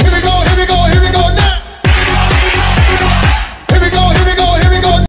Here we go.